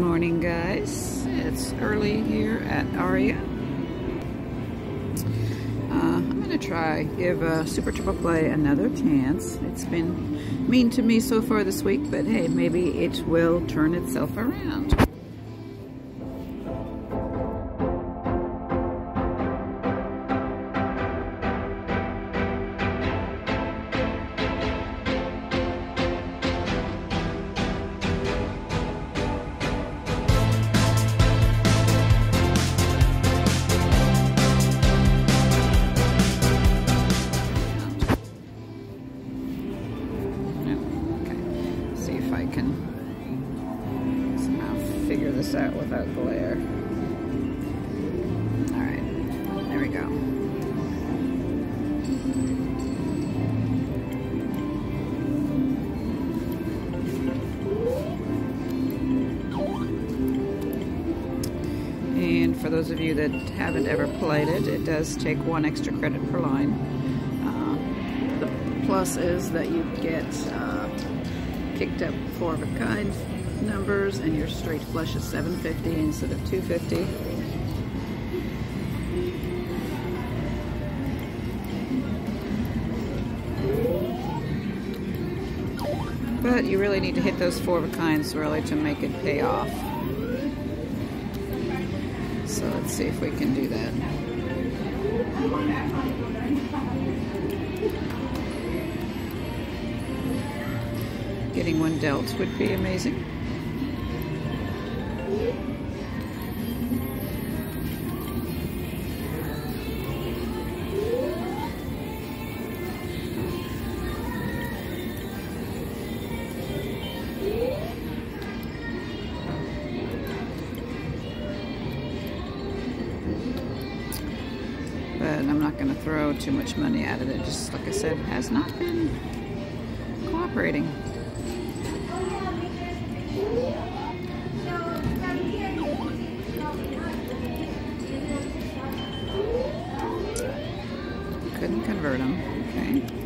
morning, guys. It's early here at Aria. Uh, I'm going to try give uh, Super Triple Play another chance. It's been mean to me so far this week, but hey, maybe it will turn itself around. Of you that haven't ever played it, it does take one extra credit per line. Uh, the plus is that you get uh, kicked up four of a kind numbers and your straight flush is 750 instead of 250. But you really need to hit those four of a kinds really to make it pay off. So let's see if we can do that. Getting one dealt would be amazing. Going to throw too much money at it. It just, like I said, has not been cooperating. Couldn't convert them. Okay.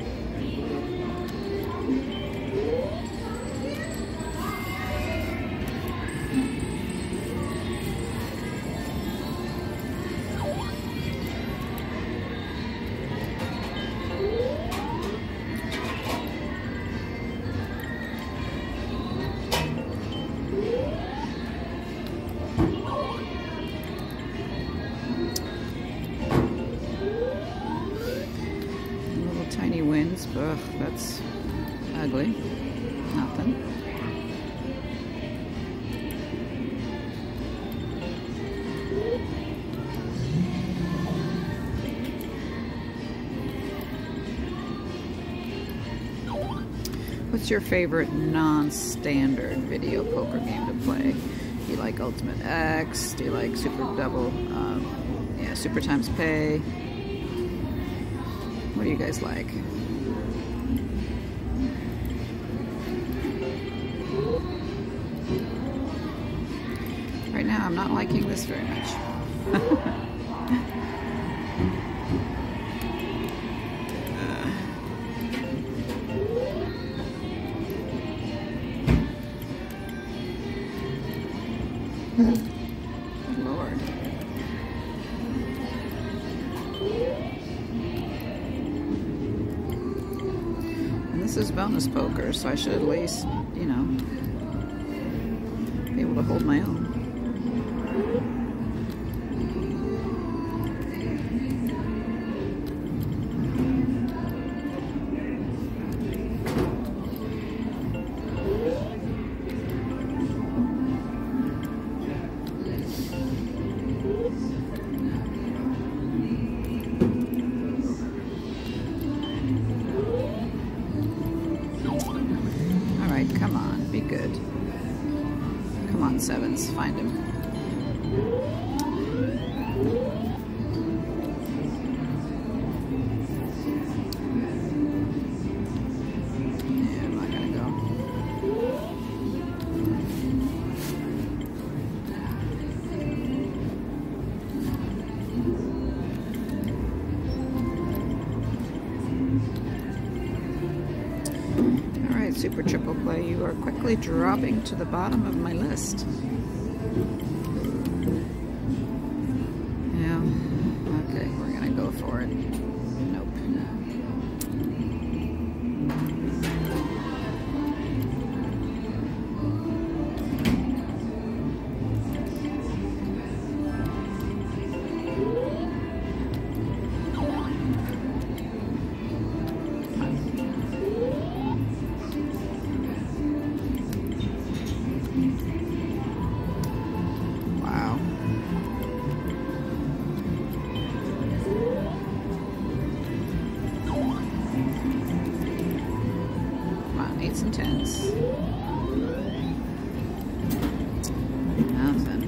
Ugly. Nothing. What's your favorite non-standard video poker game to play? Do you like Ultimate X? Do you like Super Double? Um, yeah, Super Times Pay? What do you guys like? Right now, I'm not liking this very much. This is bonus poker, so I should at least, you know, be able to hold my own. Sevens, find him. Super Triple Play, you are quickly dropping to the bottom of my list. Eights. Nothing.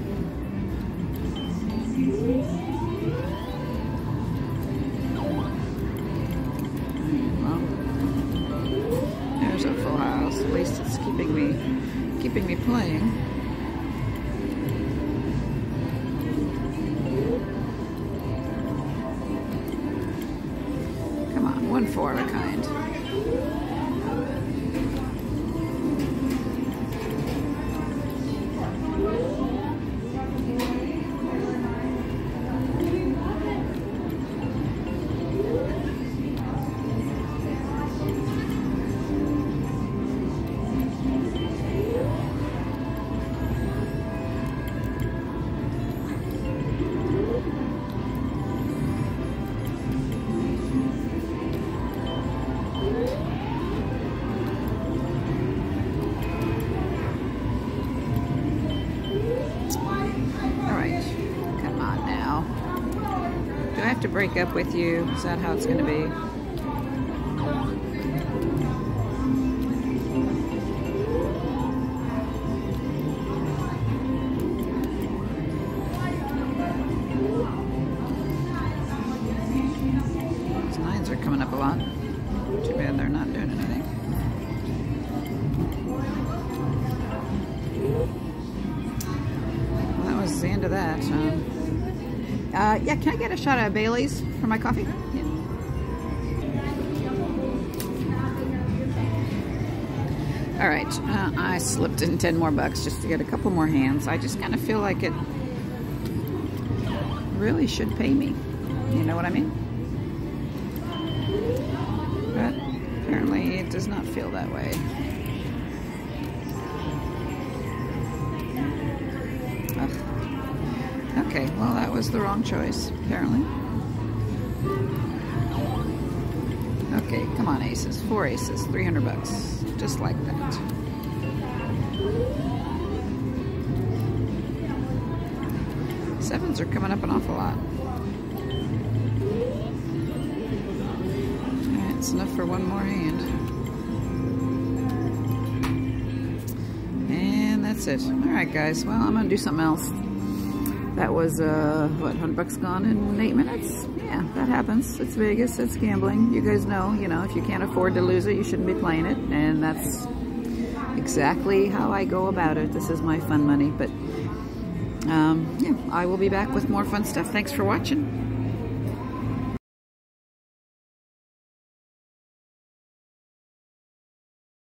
Well, there's a full house. At least it's keeping me keeping me playing. Have to break up with you? Is that how it's going to be? These nines are coming up a lot. Uh, yeah, can I get a shot of Bailey's for my coffee? Yeah. All right, uh, I slipped in 10 more bucks just to get a couple more hands. I just kind of feel like it really should pay me. You know what I mean? But apparently it does not feel that way. Okay, well that was the wrong choice, apparently. Okay, come on aces. Four aces, 300 bucks. Just like that. Sevens are coming up an awful lot. Alright, it's enough for one more hand. And that's it. Alright guys, well I'm gonna do something else. That was, uh, what, 100 bucks gone in eight minutes? Yeah, that happens. It's Vegas, it's gambling. You guys know, you know, if you can't afford to lose it, you shouldn't be playing it. And that's exactly how I go about it. This is my fun money. But, um, yeah, I will be back with more fun stuff. Thanks for watching.